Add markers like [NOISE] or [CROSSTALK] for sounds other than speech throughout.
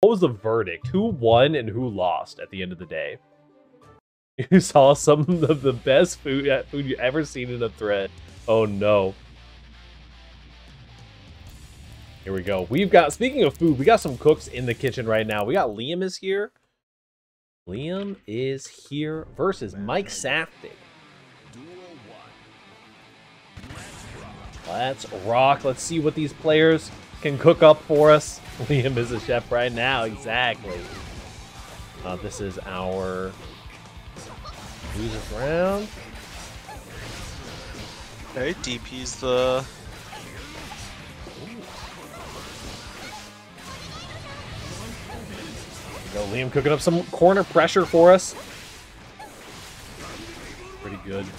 what was the verdict? Who won and who lost at the end of the day? [LAUGHS] You saw some of the best food uh, food you ever seen in a thread. Oh no. Here we go. We've got speaking of food, we got some cooks in the kitchen right now. We got Liam is here. Liam is here versus Mike Saftig. Let's rock. Let's see what these players can cook up for us. [LAUGHS] Liam is a chef right now. Exactly. Uh, this is our losers round. Okay, DP's the. Go, Liam cooking up some corner pressure for us. Pretty good. [CLEARS THROAT]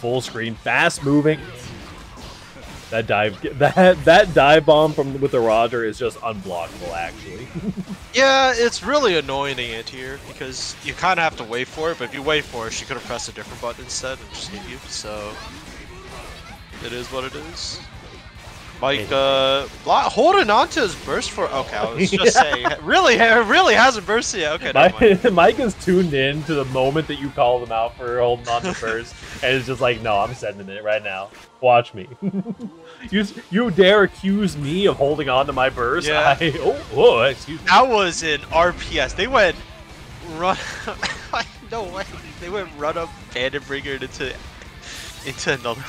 Full screen, fast moving. That dive, [LAUGHS] that that dive bomb from with the Roger is just unblockable. Actually, [LAUGHS] yeah, it's really annoying in here because you kind of have to wait for it. But if you wait for it, she could have pressed a different button instead and just hit you. So it is what it is. Mike, uh, holding on to his burst for. Okay, I was just [LAUGHS] saying, really, [LAUGHS] really hasn't burst yet. Okay, Mike, [LAUGHS] Mike is tuned in to the moment that you call him out for holding on to burst, and it's just like, no, I'm sending it right now. Watch me. you you dare accuse me of holding on to my burst? Yeah. I, oh, oh, excuse me. That was an RPS. They went run. no way. They went run up Bandit Bringer into into another.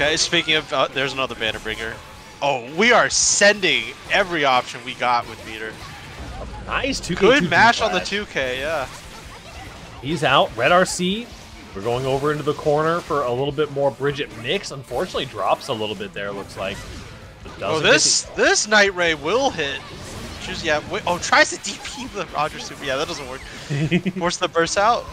Okay, speaking of, uh, there's another Bandit Bringer. Oh, we are sending every option we got with Meter. Nice 2K. Good mash on the 2K, yeah. He's out. Red RC. We're going over into the corner for a little bit more Bridget mix. Unfortunately, drops a little bit there, looks like. Oh, this this Night Raid will hit. Choose, yeah. Wait, oh, tries to DP the Roger Super. Yeah, that doesn't work. [LAUGHS] Force the burst out.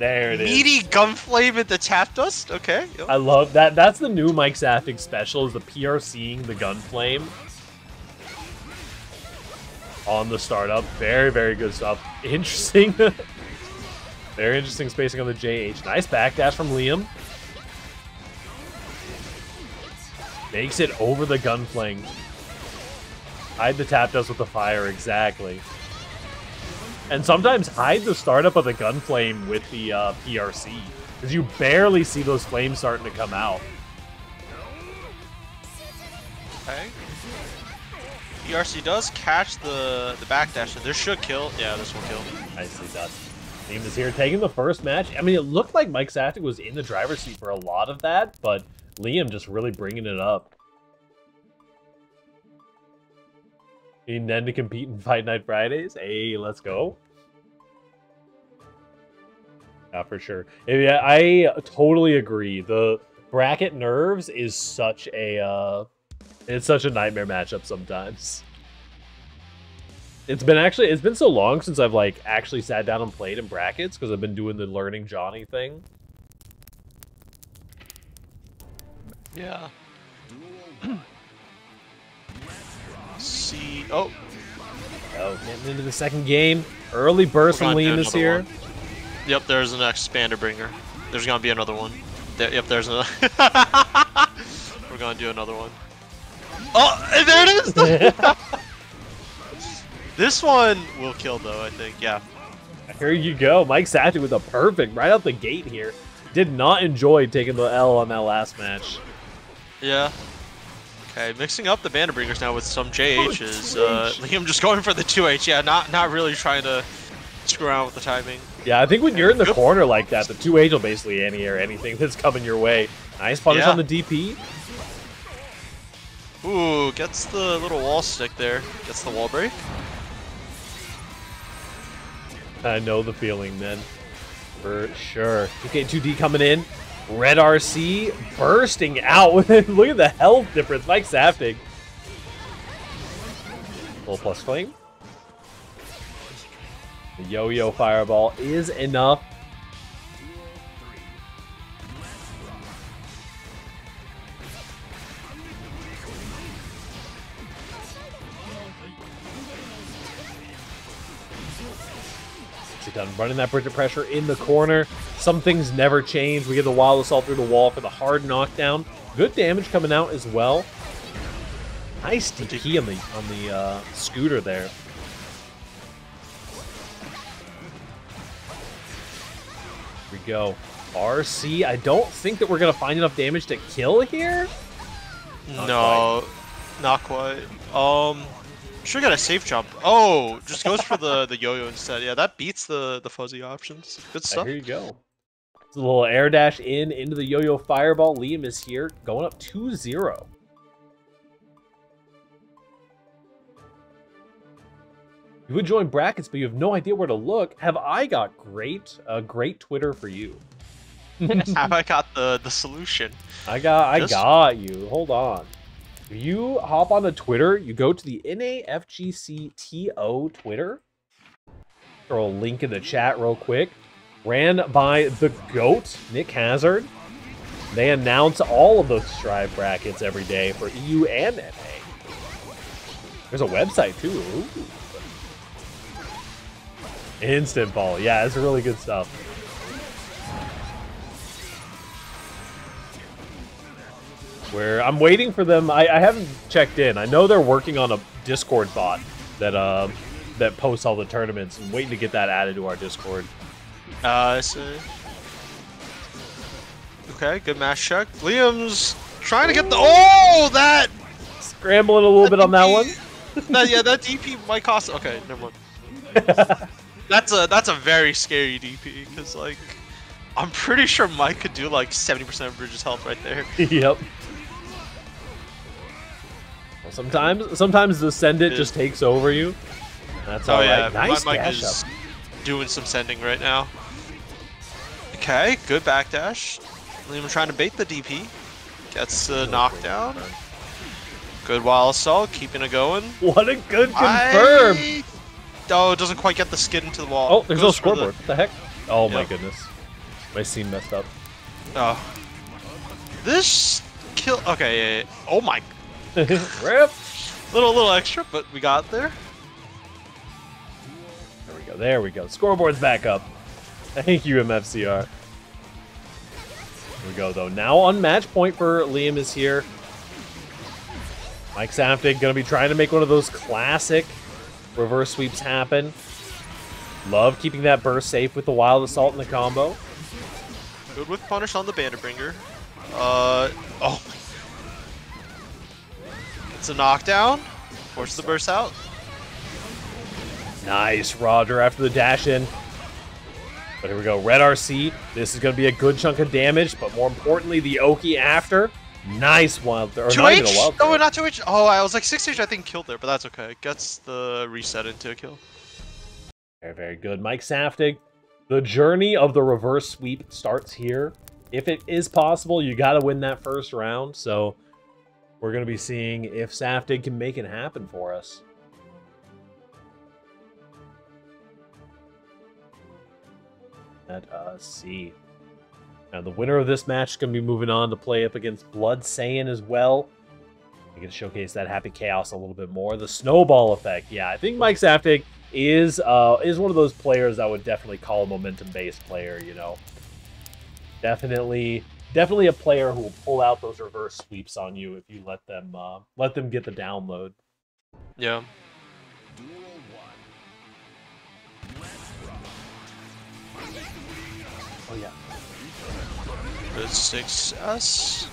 There it Meaty is. Gunflame into Tap Dust? Okay. Yep. I love that. That's the new Mike Saftig special, is the PRCing the Gunflame. On the startup. Very, very good stuff. [LAUGHS] Interesting. very interesting spacing on the JH. Nice backdash from Liam. Makes it over the gun Gunflame. Hide the tap dust with the fire, exactly. And sometimes hide the startup of the gun flame with the uh, PRC. Because you barely see those flames starting to come out. Okay. PRC does catch the, the backdash, this should kill. Yeah, this will kill. Nicely done. Team is here taking the first match. I mean, it looked like Mike Saftig was in the driver's seat for a lot of that, but Liam just really bringing it up. Need then to compete in [LAUGHS] Fight Night Fridays? Hey, let's go. Yeah, for sure. Yeah, I totally agree. The bracket nerves is such a uh, it's such a nightmare matchup sometimes. It's been actually it's been so long since I've like actually sat down and played in brackets because I've been doing the learning Johnny thing. Yeah. [CLEARS THROAT] See. Oh. Oh, getting into the second game. Early burst from Liam is here. One. Yep, there's an expander bringer. There's gonna be another one. There, yep, there's another. [LAUGHS] We're gonna do another one. Oh, there it is! [LAUGHS] this one will kill though, I think. Yeah. Here you go. Mike Saftig with a perfect right out the gate here. Did not enjoy taking the L on that last match. Yeah. Okay, mixing up the Bandit Bringers now with some JHs. Uh, Liam just going for the 2H. Yeah, not not really trying to screw around with the timing. Yeah, I think when you're in the corner like that, the 2H will basically anti-air anything that's coming your way. Nice punish yeah. on the DP. Ooh, gets the little wall stick there. Gets the wall break. I know the feeling, then. For sure. Okay, 2D coming in. Red RC bursting out. [LAUGHS] Look at the health difference. Mike Saftig. Little plus flame. The yo-yo fireball is enough. done running that Bridget pressure in the corner. Some things never change. We get the wild assault through the wall for the hard knockdown. Good damage coming out as well. Nice DP on the on the uh, scooter there. Here we go. RC, I don't think that we're going to find enough damage to kill here. Not no, quite. not quite. Um, should got a safe jump. Oh, just goes for the the yo-yo instead. Yeah, that beats the the fuzzy options. Good stuff. Here you go. It's a little air dash in into the yo-yo fireball. Liam is here, going up 2-0. You would join brackets, but you have no idea where to look. Have I got great, a great Twitter for you? [LAUGHS] have I got the the solution? I got, Just... I got you. Hold on. You hop on the Twitter, you go to the NAFGCTO Twitter. Throw a link in the chat real quick ran by the GOAT, Nick Hazard. They announce all of those Strive brackets every day for EU and NA. There's a website too. Ooh. Instant ball. Yeah, it's really good stuff. Where I'm waiting for them. I, I haven't checked in. I know they're working on a Discord bot that uh, that posts all the tournaments. I'm waiting to get that added to our Discord. Uh, I see. Okay, good mash check. Liam's trying to get the- Oh, that! Scrambling a little that bit DP, on that one. [LAUGHS] that, yeah, that DP might cost- Okay, never mind. [LAUGHS] that's a that's a very scary DP, because, like, I'm pretty sure Mike could do, like, 70% of Bridget's health right there. [LAUGHS] yep. Well, sometimes, sometimes the send it, it just takes over you. That's oh, all yeah. right. Nice Mike dash is up. doing some sending right now. Okay, good backdash. Liam trying to bait the DP. Gets the knockdown. Good wild assault, keeping it going. What a good confirm! I... Oh, it doesn't quite get the skid into the wall. Oh, there's no scoreboard. The... What the heck? Oh yep. my goodness. My scene messed up. Oh. This kill. Okay, yeah, yeah. Oh my. [LAUGHS] Rip! little, little extra, but we got there. There we go. There we go. Scoreboard's back up. Thank you, MFCR. Here we go, though. Now on match point for Liam is here. Mike Saftig going to be trying to make one of those classic reverse sweeps happen. Love keeping that burst safe with the Wild Assault in the combo. Good with punish on the Bandit Bringer. Uh, oh. It's a knockdown. Force the burst out. Nice, Roger after the dash in. But here we go, Red RC. This is going to be a good chunk of damage, but more importantly, the Oki after. Nice wild throw. 2H? Wild throw. No, not 2H. Oh, I was like 6H, I think, killed there, but that's okay. It Gets the reset into a kill. Very, very good. Mike Saftig, the journey of the reverse sweep starts here. If it is possible, you got to win that first round. So we're going to be seeing if Saftig can make it happen for us. Let us see. Now, the winner of this match is going to be moving on to play up against Blood Saiyan as well. We can showcase that Happy Chaos a little bit more. The snowball effect. Yeah, I think Mike Saftig is uh, is one of those players I would definitely call a momentum-based player, you know. Definitely definitely a player who will pull out those reverse sweeps on you if you let them uh, let them get the download. Yeah. Oh yeah. Good success.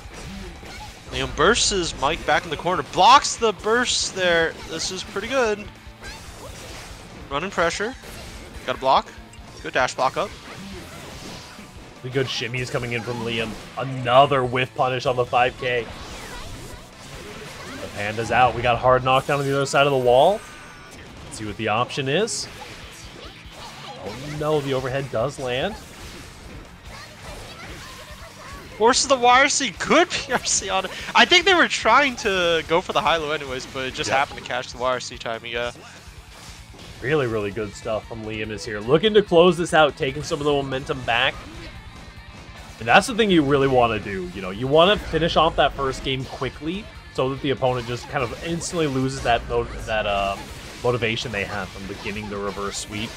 Liam bursts Mike back in the corner. Blocks the burst there. This is pretty good. Running pressure. Got a block. Good dash block up. The good shimmy is coming in from Liam. Another whiff punish on the 5k. The panda's out. We got hard knockdown on the other side of the wall. Let's see what the option is. Oh no, the overhead does land. Forces the YRC, good PRC on it. I think they were trying to go for the high-low anyways, but it just happened to catch the YRC timing, yeah. Really, really good stuff from Liam is here. Looking to close this out, taking some of the momentum back. And that's the thing you really want to do. You know, you want to finish off that first game quickly so that the opponent just kind of instantly loses that that uh, motivation they have from beginning the reverse sweep.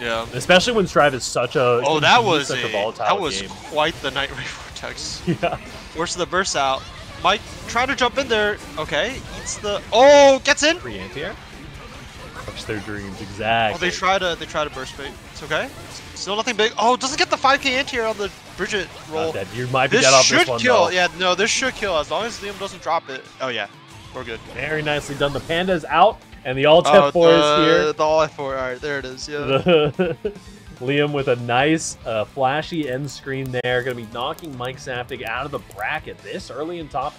Yeah. Especially when Strive is such a oh that was such a, a volatile that was game. quite the Night Raid Vortex. [LAUGHS] Yeah. Forces the burst out. Mike try to jump in there. Okay, eats the. Oh, gets in. Free anti-air. Crush their dreams, exactly. Oh, they try to they try to burst bait. It's okay. Still nothing big. Oh, doesn't get the 5k anti-air on the Bridget roll. Dead. You might be This dead off should this one, kill. though. Yeah, no, this should kill as long as Liam doesn't drop it. Oh yeah, we're good. Very nicely done. The panda's out, and the alt Oh, F4 is here. the all F4. All right, there it is. Yeah. The [LAUGHS] Liam with a nice, uh, flashy end screen there. Going to be knocking Mike Saftig out of the bracket this early in top